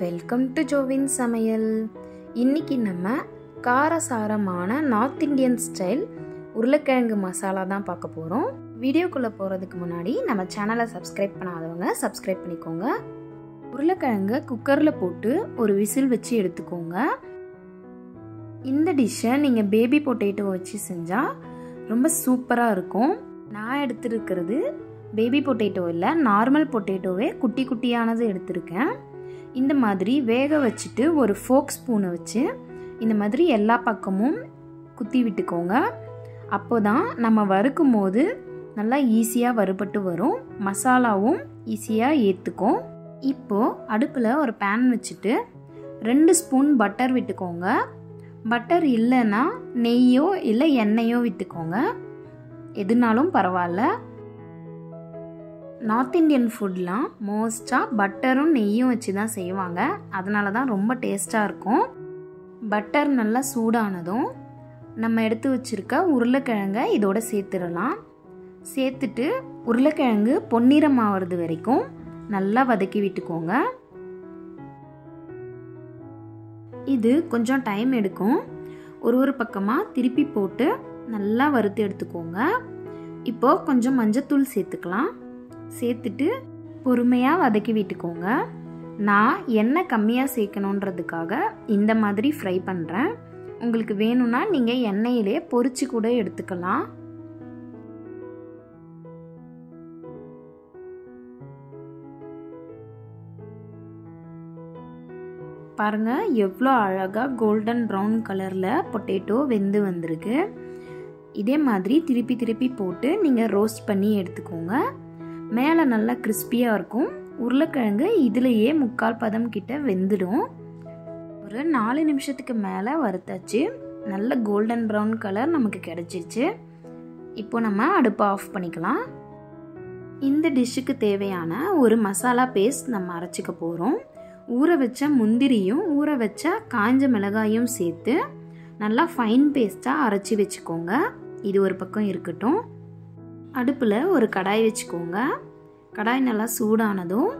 Welcome to ஜோவின் சமையல் இன்னைக்கு நம்ம காரசாரமான நார்த் இந்தியன் ஸ்டைல் உருளைக்கிழங்கு மசாலா தான் பார்க்க போகிறோம் வீடியோக்குள்ளே போகிறதுக்கு முன்னாடி நம்ம சேனலை சப்ஸ்கிரைப் பண்ணாதவங்க சப்ஸ்கிரைப் பண்ணிக்கோங்க. உருளைக்கிழங்க குக்கரில் போட்டு ஒரு விசில் வச்சு எடுத்துக்கோங்க. இந்த டிஷ்ஷை நீங்கள் பேபி பொட்டேட்டோ வச்சு செஞ்சால் ரொம்ப சூப்பராக இருக்கும். நான் எடுத்துருக்கிறது பேபி பொட்டேட்டோ இல்லை நார்மல் பொட்டேட்டோவே குட்டி குட்டியானது எடுத்திருக்கேன். இந்த மாதிரி வேக வச்சுட்டு ஒரு ஃபோக் ஸ்பூனை வச்சு இந்த மாதிரி எல்லா பக்கமும் குத்தி விட்டுக்கோங்க. அப்போ தான் நம்ம வறுக்கும் போது நல்லா ஈஸியாக வறுபட்டு வரும். மசாலாவும் ஈஸியாக ஏற்றுக்கும் இப்போது அடுப்பில் ஒரு பேன் வச்சுட்டு ரெண்டு ஸ்பூன் பட்டர் விட்டுக்கோங்க. பட்டர் இல்லைன்னா நெய்யோ இல்லை எண்ணெயோ விட்டுக்கோங்க. எதுனாலும் பரவாயில்ல. நார்த் இந்தியன் ஃபுட்லாம் மோஸ்ட்டாக பட்டரும் நெய்யும் வச்சு தான் செய்வாங்க. அதனால தான் ரொம்ப டேஸ்ட்டாக இருக்கும். பட்டர் நல்லா சூடானதும் நம்ம எடுத்து வச்சுருக்க உருளைக்கிழங்கை இதோட சேர்த்துடலாம். சேர்த்துட்டு உருளைக்கிழங்கு பொன்னிறம் ஆகிறது வரைக்கும் நல்லா வதக்கி விட்டுக்கோங்க. இது கொஞ்சம் டைம் எடுக்கும். ஒரு ஒரு பக்கமாக திருப்பி போட்டு நல்லா வறுத்து எடுத்துக்கோங்க. இப்போது கொஞ்சம் மஞ்சத்தூள் சேர்த்துக்கலாம். சேர்த்துட்டு பொறுமையாக வதக்கி விட்டுக்கோங்க. நான் எண்ணெய் கம்மியாக சேர்க்கணுன்றதுக்காக இந்த மாதிரி ஃப்ரை பண்ணுறேன் உங்களுக்கு வேணும்னா நீங்கள் எண்ணெயிலே பொறிச்சு கூட எடுத்துக்கலாம். பாருங்கள் எவ்வளோ அழகாக கோல்டன் ப்ரௌன் கலரில் பொட்டேட்டோ வெந்து வந்திருக்கு. இதே மாதிரி திருப்பி திருப்பி போட்டு நீங்கள் ரோஸ்ட் பண்ணி எடுத்துக்கோங்க. மேலே நல்லா கிறிஸ்பியாக இருக்கும். உருளைக்கிழங்கு இதுலேயே முக்கால் பதம் கிட்ட வெந்துடும். ஒரு நாலு நிமிஷத்துக்கு மேலே வறுத்தாச்சு. நல்ல கோல்டன் ப்ரௌன் கலர் நமக்கு கிடச்சிருச்சு. இப்போ நம்ம அடுப்பை ஆஃப் பண்ணிக்கலாம். இந்த டிஷ்ஷுக்கு தேவையான ஒரு மசாலா பேஸ்ட் நம்ம அரைச்சிக்க போகிறோம் ஊற வச்ச முந்திரியும் ஊற வச்ச காஞ்ச மிளகாயும் சேர்த்து நல்லா ஃபைன் பேஸ்ட்டாக அரைச்சி வச்சுக்கோங்க. இது ஒரு பக்கம் இருக்கட்டும். அடுப்பில் ஒரு கடாய் வச்சுக்கோங்க. கடாய் நல்லா சூடானதும்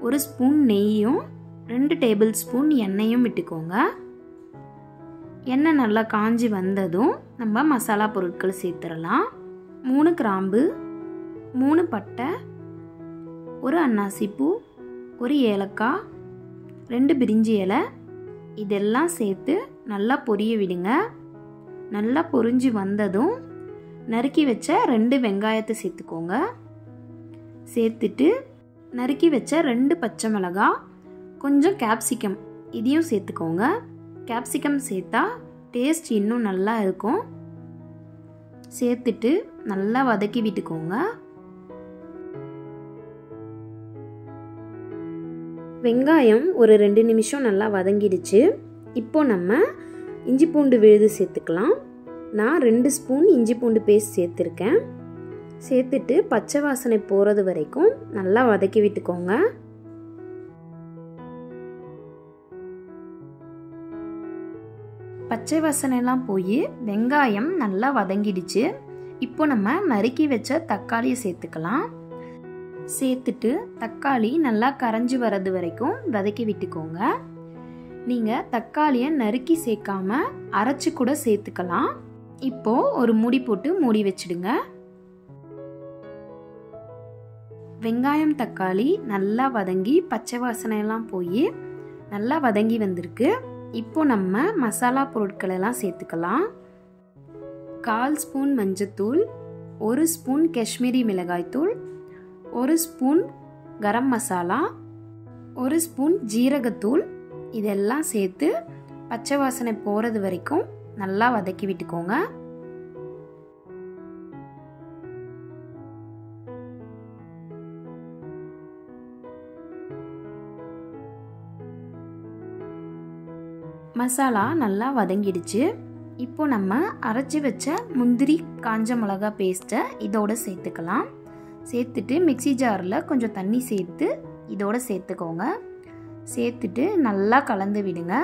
ஒரு ஸ்பூன் நெய்யும் ரெண்டு டேபிள் ஸ்பூன் எண்ணெயும் விட்டுக்கோங்க. எண்ணெய் நல்லா காஞ்சி வந்ததும் நம்ம மசாலா பொருட்கள் சேர்த்துடலாம். மூணு கிராம்பு மூணு பட்டை ஒரு அன்னாசிப்பூ ஒரு ஏலக்காய் ரெண்டு பிரிஞ்சி இலை. இதெல்லாம் சேர்த்து நல்லா பொரிய விடுங்க. நல்லா பொரிஞ்சு வந்ததும் நறுக்கி வச்ச ரெண்டு வெங்காயத்தை சேர்த்துக்கோங்க. சேர்த்துட்டு நறுக்கி வச்ச ரெண்டு பச்சை மிளகா கொஞ்சம் கேப்சிகம் இதையும் சேர்த்துக்கோங்க. கேப்சிகம் சேர்த்தா டேஸ்ட் இன்னும் நல்லா இருக்கும். சேர்த்துட்டு நல்லா வதக்கி விட்டுக்கோங்க. வெங்காயம் ஒரு ரெண்டு நிமிஷம் நல்லா வதங்கிடுச்சு. இப்போ நம்ம இஞ்சி பூண்டு விழுது சேர்த்துக்கலாம். நான் ரெண்டு ஸ்பூன் இஞ்சி பூண்டு பேஸ்ட் சேர்த்துருக்கேன். சேர்த்துட்டு பச்சை வாசனை போகிறது வரைக்கும் நல்லா வதக்கி விட்டுக்கோங்க. பச்சை வாசனைலாம் போய் வெங்காயம் நல்லா வதங்கிடுச்சு. இப்போ நம்ம நறுக்கி வச்ச தக்காளியை சேர்த்துக்கலாம். சேர்த்துட்டு தக்காளி நல்லா கரைஞ்சி வர்றது வரைக்கும் வதக்கி விட்டுக்கோங்க. நீங்கள் தக்காளியை நறுக்கி சேர்க்காம அரைச்சி கூட சேர்த்துக்கலாம். இப்போ ஒரு மூடி போட்டு மூடி வச்சிடுங்க. வெங்காயம் தக்காளி நல்லா வதங்கி பச்சை வாசனையெல்லாம் போய் நல்லா வதங்கி வந்திருக்கு. இப்போ நம்ம மசாலா பொருட்கள் எல்லாம் சேர்த்துக்கலாம். கால் ஸ்பூன் மஞ்சத்தூள் ஒரு ஸ்பூன் காஷ்மீரி மிளகாய்த்தூள் ஒரு ஸ்பூன் கரம் மசாலா ஒரு ஸ்பூன் ஜீரகத்தூள். இதெல்லாம் சேர்த்து பச்சை வாசனை போகிறது வரைக்கும் நல்லா வதக்கி விட்டுக்கோங்க. மசாலா நல்லா வதங்கிடுச்சு. இப்போ நம்ம அரைச்சி வச்ச முந்திரி காஞ்ச மிளகா பேஸ்ட்டை இதோட சேர்த்துக்கலாம். சேர்த்துட்டு மிக்சி ஜாரில் கொஞ்சம் தண்ணி சேர்த்து இதோட சேர்த்துக்கோங்க. சேர்த்துட்டு நல்லா கலந்து விடுங்க.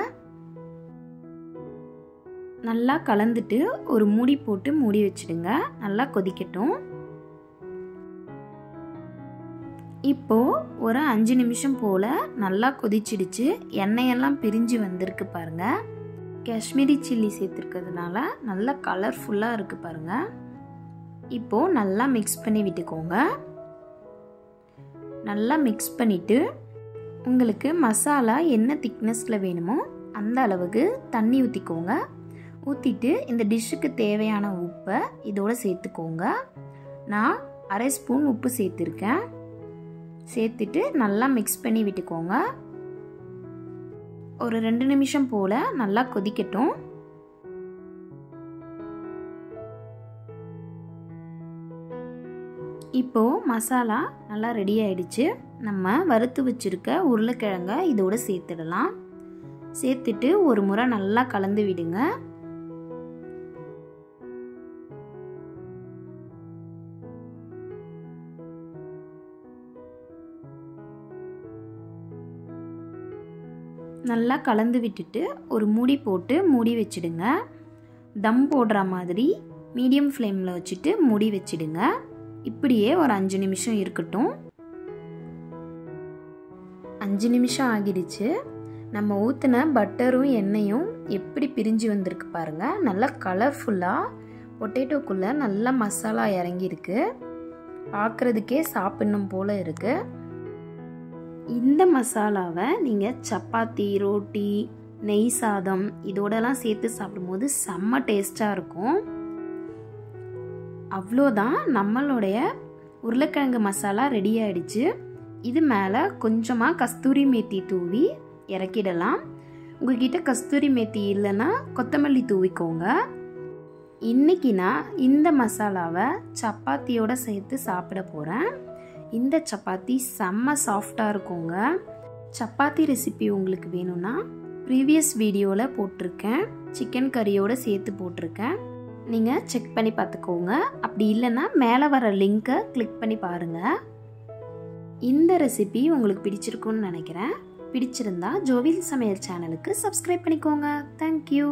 நல்லா கலந்துட்டு ஒரு மூடி போட்டு மூடி வச்சிடுங்க. நல்லா கொதிக்கட்டும். இப்போது ஒரு அஞ்சு நிமிஷம் போல் நல்லா கொதிச்சிடுச்சு. எண்ணெயெல்லாம் பிரிஞ்சு வந்திருக்கு பாருங்கள் காஷ்மீரி சில்லி சேர்த்துருக்கிறதுனால நல்லா கலர்ஃபுல்லாக இருக்குது பாருங்கள் இப்போது நல்லா மிக்ஸ் பண்ணி விட்டுக்கோங்க. நல்லா மிக்ஸ் பண்ணிவிட்டு உங்களுக்கு மசாலா என்ன திக்னஸில் வேணுமோ அந்த அளவுக்கு தண்ணி ஊற்றிக்கோங்க ஊற்றிட்டு இந்த டிஷ்ஷுக்கு தேவையான உப்பை இதோடு சேர்த்துக்கோங்க. நான் அரை ஸ்பூன் உப்பு சேர்த்துருக்கேன். சேர்த்துட்டு நல்லா மிக்ஸ் பண்ணி விட்டுக்கோங்க. ஒரு ரெண்டு நிமிஷம் போல் நல்லா கொதிக்கட்டும். இப்போது மசாலா நல்லா ரெடி ஆயிடுச்சு. நம்ம வறுத்து வச்சுருக்க உருளைக்கிழங்க இதோடு சேர்த்துடலாம். சேர்த்துட்டு ஒரு முறை நல்லா கலந்து விடுங்க. நல்லா கலந்து விட்டுட்டு ஒரு மூடி போட்டு மூடி வச்சிடுங்க. தம் போடுற மாதிரி மீடியம் ஃப்ளேமில் வச்சுட்டு மூடி வச்சிடுங்க. இப்படியே ஒரு அஞ்சு நிமிஷம் இருக்கட்டும். அஞ்சு நிமிஷம் ஆகிடுச்சு. நம்ம ஊற்றின பட்டரும் எண்ணெயும் எப்படி பிரிஞ்சு வந்திருக்கு பாருங்கள் நல்லா கலர்ஃபுல்லாக பொட்டேட்டோக்குள்ளே நல்லா மசாலா இறங்கியிருக்கு. பார்க்குறதுக்கே சாப்பிடணும் போல் இருக்குது இந்த மசாலாவை நீங்கள் சப்பாத்தி ரோட்டி நெய் சாதம் இதோடலாம் சேர்த்து சாப்பிடும்போது செம்ம டேஸ்ட்டாக இருக்கும். அவ்வளோதான் நம்மளுடைய உருளைக்கிழங்கு மசாலா ரெடி ஆயிடுச்சு. இது மேலே கொஞ்சமாக கஸ்தூரி மேத்தி தூவி இறக்கிடலாம். உங்ககிட்ட கஸ்தூரி மேத்தி இல்லைன்னா கொத்தமல்லி தூவிக்கோங்க. இன்னைக்கு நான் இந்த மசாலாவை சப்பாத்தியோடு சேர்த்து சாப்பிட போகிறேன் இந்த சப்பாத்தி செம்ம சாஃப்டாக இருக்குங்க. சப்பாத்தி ரெசிபி உங்களுக்கு வேணும்னா ப்ரீவியஸ் வீடியோவில் போட்டிருக்கேன். சிக்கன் கறியோடு சேர்த்து போட்டிருக்கேன். நீங்கள் செக் பண்ணி பார்த்துக்கோங்க. அப்படி இல்லைன்னா மேலே வர லிங்க்கை கிளிக் பண்ணி பாருங்கள் இந்த ரெசிபி உங்களுக்கு பிடிச்சிருக்குன்னு நினைக்கிறேன். பிடிச்சிருந்தா ஜோவில் சமையல் சேனலுக்கு சப்ஸ்கிரைப் பண்ணிக்கோங்க. தேங்க்யூ